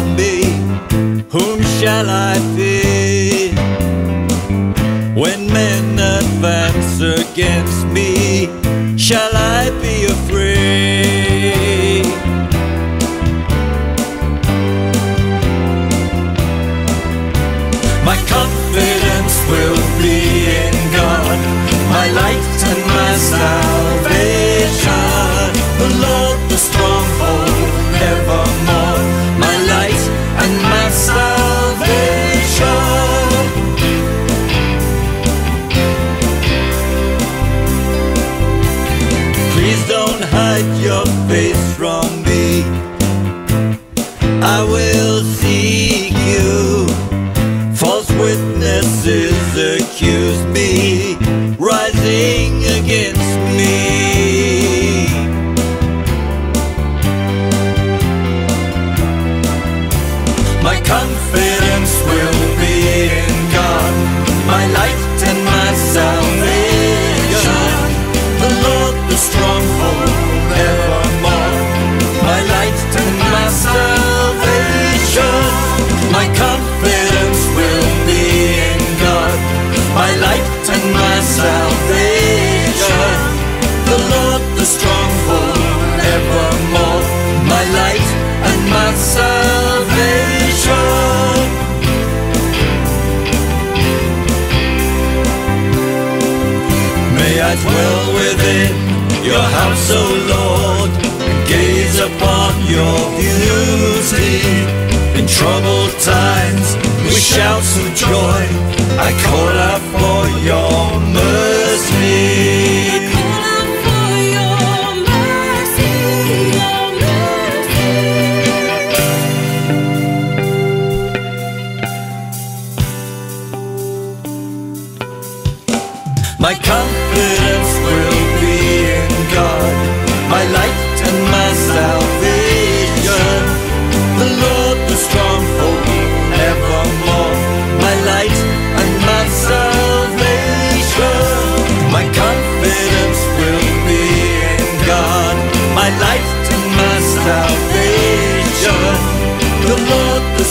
on me, whom shall I fear? When men advance against me, shall I be afraid? My confidence will be in God, my light and my salvation. Witnesses accuse me, rising against me. My confidence will be in God, my light and my salvation. The Lord, the stronghold, salvation. The Lord, the stronghold, evermore, my light and my salvation. May I dwell within your house, O Lord, and gaze upon your beauty. In troubled times, with shouts of joy, I call out for your mercy. Call out for your mercy, your mercy. My confidence will My confidence will be in God, my life to my salvation. The Lord, the